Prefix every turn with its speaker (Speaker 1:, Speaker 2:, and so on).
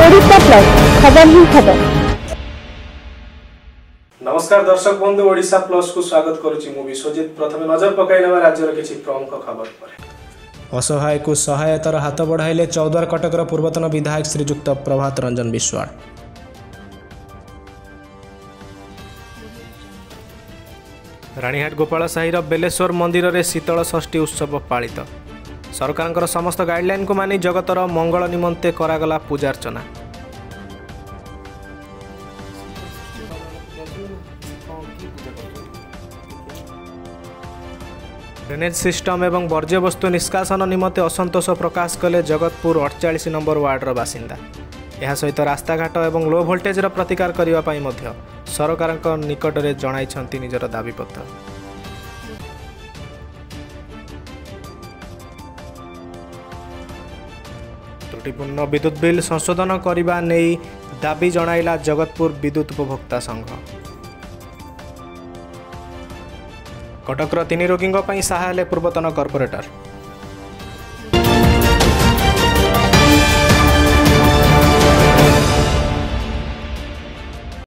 Speaker 1: Odisha plus ଖବର ହିଁ ଖବର
Speaker 2: ନମସ୍କାର ଦର୍ଶକ ବନ୍ଧୁ ଓଡ଼ିଶା ପ୍ଲସକୁ ସ୍ୱାଗତ କରୁଛି ମୁଁ ବିଶ୍ୱଜିତ ପ୍ରଥମେ ନଜର ପକାଇ ନେବା ରାଜ୍ୟର କିଛି ପ୍ରମୁଖ ଖବର ପରେ ଅସହାୟକୁ ସହାୟତାର ହାତ ବଢ଼ାଇଲେ ଚୌଦ୍ୱାର କଟକର ପୂର୍ବତନ ବିଧାୟକ ଶ୍ରୀଯୁକ୍ତ ପ୍ରଭାତ ରଞ୍ଜନ ବିଶ୍ୱାଳ ରାଣୀହାଟ ଗୋପାଳ ସାହିର ବେଲେଶ୍ୱର ମନ୍ଦିରରେ ଶୀତଳ ଷଷ୍ଠୀ ଉତ୍ସବ ପାଳିତ। ସରକାରଙ୍କର ସମସ୍ତ ଗାଇଡଲାଇନକୁ ମାନି ଜଗତର ମଙ୍ଗଳ ନିମନ୍ତେ କରାଗଲା ପୂଜାର୍ଚ୍ଚନା। ଡ୍ରେନେଜ୍ ସିଷ୍ଟମ ଏବଂ ବର୍ଜ୍ୟବସ୍ତୁ ନିଷ୍କାସନ ନିମନ୍ତେ ଅସନ୍ତୋଷ ପ୍ରକାଶ କଲେ ଜଗତପୁର ଅଠଚାଳିଶ ନମ୍ବର ୱାର୍ଡର ବାସିନ୍ଦା। ଏହା ସହିତ ରାସ୍ତାଘାଟ ଏବଂ ଲୋ ଭୋଲ୍ଟେଜର ପ୍ରତିକାର କରିବା ପାଇଁ ମଧ୍ୟ ସରକାରଙ୍କ ନିକଟରେ ଜଣାଇଛନ୍ତି ନିଜର ଦାବିପତ୍ର ତ୍ରୁଟିପୂର୍ଣ୍ଣ ବିଦ୍ୟୁତ୍ ବିଲ୍ ସଂଶୋଧନ କରିବା ନେଇ ଦାବି ଜଣାଇଲା ଜଗତପୁର ବିଦ୍ୟୁତ୍ ଉପଭୋକ୍ତା ସଂଘ। କଟକର ତିନି ରୋଗୀଙ୍କ ପାଇଁ ସାହା ହେଲେ ପୂର୍ବତନ କର୍ପୋରେଟର।